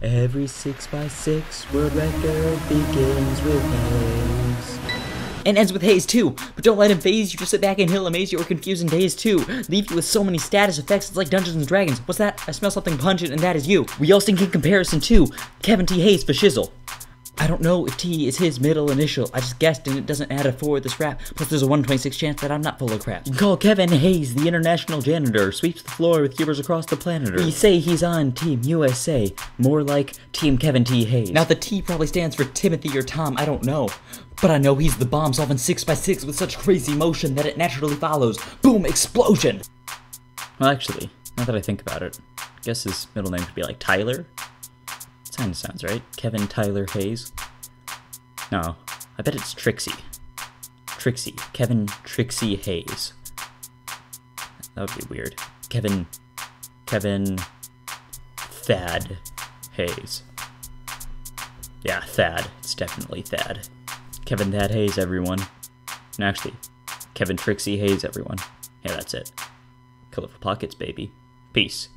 Every 6x6 world record begins with Hays. And ends with Hays too, but don't let him phase you, just sit back and he'll amaze you or confuse in days too. Leave you with so many status effects, it's like Dungeons and Dragons. What's that? I smell something pungent and that is you. We all sing in comparison too. Kevin T. Hays for shizzle. I don't know if T is his middle initial. I just guessed and it doesn't add a 4 with this rap. Plus there's a 126 chance that I'm not full of crap. You call Kevin Hays the international janitor. Sweeps the floor with givers across the planet. We say he's on Team USA. More like Team Kevin T. Hays. Now the T probably stands for Timothy or Tom, I don't know. But I know he's the bomb solving 6x6 with such crazy motion that it naturally follows. Boom, explosion! Well actually, now that I think about it, I guess his middle name could be like Tyler? Kinda sounds right. Kevin Tyler Hays. No, I bet it's Trixie. Trixie. Kevin Trixie Hays. That would be weird. Kevin. Kevin. Thad Hays. Yeah, Thad. It's definitely Thad. Kevin Thad Hays, everyone. And actually, Kevin Trixie Hays, everyone. Yeah, that's it. Colorful Pockets, baby. Peace.